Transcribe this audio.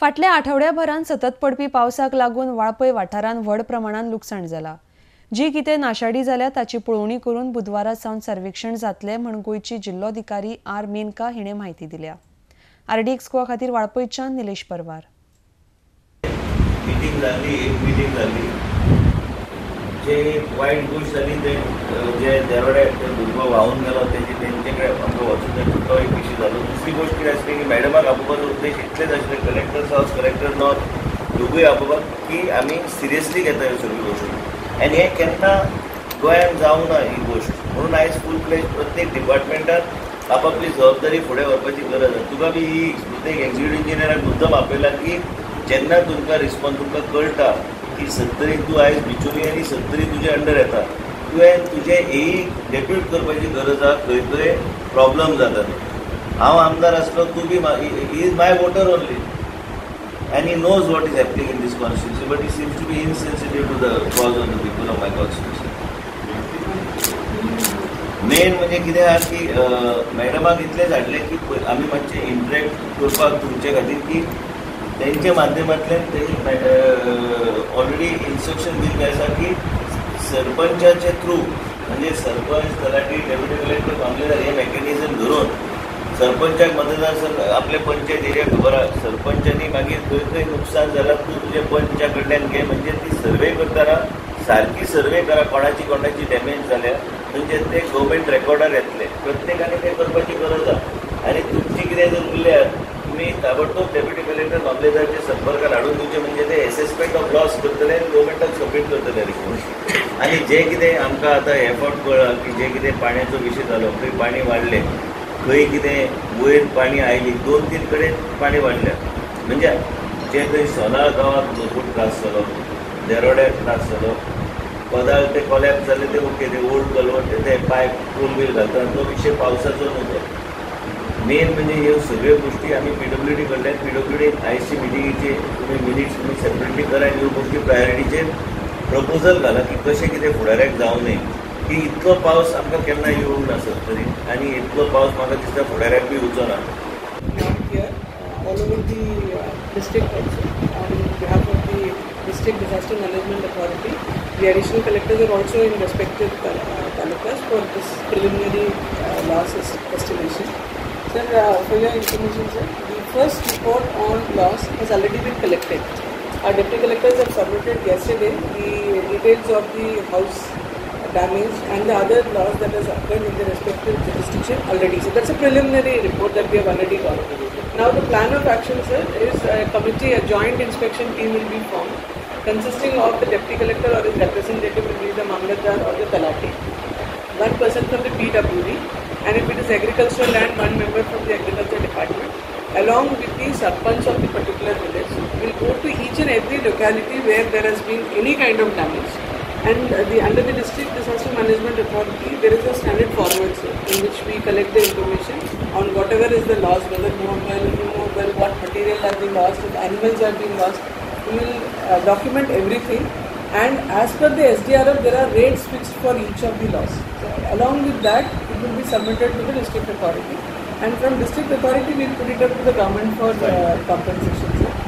फाटल्या आठवड्याभरान सतत पडपी पावसाक लागून वाळपय वाठारांत व्हड प्रमाणात लुकसाण जाला. जी कितें नाशाडी जाल्या ताची पळोवणी करून बुधवारा सावन सर्वेक्षण जातले म्हण गोंयची जिल्लोधिकारी आर मेनका हिणें म्हायती दिल्या. आरडी एक्सकोआ खातीर वाळपयच्यान निलेश परवार. मिटींग जाली एक मिटींग जाली जे वायट गोष्ट झाली ते जे देरोडे ते भुरगो व्हांवून गेलो त्याची तेंचे कडेन आमकां वचून तें तो एक विशय जालो दुसरी गोश्ट कितें आसली की मॅडमाक आपोवपाचो उद्देश इतलेच आसले कलेक्टर सावज कलेक्टर नॉर्थ दोगूय आपोवपाक की आमी सिरियसली घेता ह्यो सगळ्यो गोश्टी आनी हें केन्ना गोंयान जावं ना ही गोश्ट म्हणून आयज फूल प्लेस प्रत्येक डिपार्टमेंटान आपापली जबाबदारी फुडें व्हरपाची गरज आसा तुका बी ही प्रत्येक एक्झिक्युटीव इंजिनियराक मुद्दम आपयला की जेन्ना तुमकां रिस्पॉन्स तुमकां कळटा की सत्तरी तूं आयज बिचोली आनी सत्तरी तुजे अंडर येता तुवें तुजें ही डेप्यूट करपाची गरज आहा खंय खंय प्रॉब्लम जाता हांव आमदार आसलो तूं be is my voter only and he knows what is happening in this constituency, but he seems to be insensitive to the cause of the people of my constituency. Main म्हणजे कितें आहा की मॅडमाक इतलें हाडलें की आमी मातशें इंटरेक्ट करपाक तुमचे खातीर की तेंच्या माध्यमांतल्यान तेणी ऑलरेडी इन्स्ट्रक्शन दिल्लें आसा की सरपंचाचे थ्रू म्हणजे सरपंच तलाटी डेप्युटी कलेक्टर मामलेदार हे मेकॅनिझम धरून सरपंचाक मतदारसंघ आपले पंचायत एरिया खबर आसा सरपंचांनी मागीर खंय खंय नुकसान जालां तूं तुजे पंचा कडल्यान घे म्हणजे ती सर्वे करताना सारकी सर्वे करा कोणाची कोणाची डॅमेज जाल्या म्हणजे ते गव्हर्मेंट रेकॉर्डार येतले. प्रत्येकाने ते करपाची गरज आसा आनी तुमची कितें जर उरल्यार तुमी ताबडतोब डेप्युटी कलेक्टर मामलेदारचे संपर्कात हाडून दिवचे म्हणजे ते एसेसमेंट ऑफ लॉस करतले आनी गोवर्मेंटाक सबमीट करतले रिपोर्ट आनी जे कितें आमकां आतां एफर्ट कळ्ळा की जे कितें पाण्याचो विशय जालो खंय पाणी वाडलें खंय कितें वयर पाणी आयली दोन तीन कडेन पाणी वाडल्या म्हणजे जे थंय सोला गांवांत भरपूर त्रास जालो देरोड्याक त्रास जालो पदाळ ते कॉलॅप जाले ते ओके ते ओल्ड कलवट ते पायप पूल बील घालतात तो विशय पावसाचो न्हू मेन म्हणजे हे सगळे गोष्टी आम्ही पीडब्ल्यू डी करत आहेत पीडब्ल्यू डी आय सी मिटिंगचे तुम्ही मिनिट्स तुम्ही सेपरेटली करा. आणि गोष्टी प्रायोरिटीचे प्रपोजल घाला की कसे किती फुडाऱ्याक जाऊ नये. की इतकं पाऊस आमकां केन्ना येऊ नासत तरी. आणि इतकं पाऊस म्हाका दिसता फुडाऱ्याक बी येवचो ना. The additional collectors are also in respective tal- uh, talukas for this preliminary uh, losses estimation. Sir uh, for your information sir the first report on loss has already been collected our deputy collectors have submitted yesterday the details of the house damage and the other loss that has occurred in the respective jurisdiction already. So that's a preliminary report that we have already got. Now the plan of action, sir, is a committee, a joint inspection team will be formed consisting of the deputy collector or his representative will be the Mamlatdar or the Talati, one person from the PWD and if it is agricultural land, one member from the agriculture department along with the sarpanch of the particular village will go to each and every locality where there has been any kind of damage. And the under the district disaster management authority there is a standard sir, in which we collect the information on whatever is the loss whether movable immovable what material has been lost if animals have been lost. We will uh, document everything. And as per the SDRF there are rates fixed for each of the loss. So along with that will be submitted to the district authority and from district authority we will put it up to the government for uh, compensation.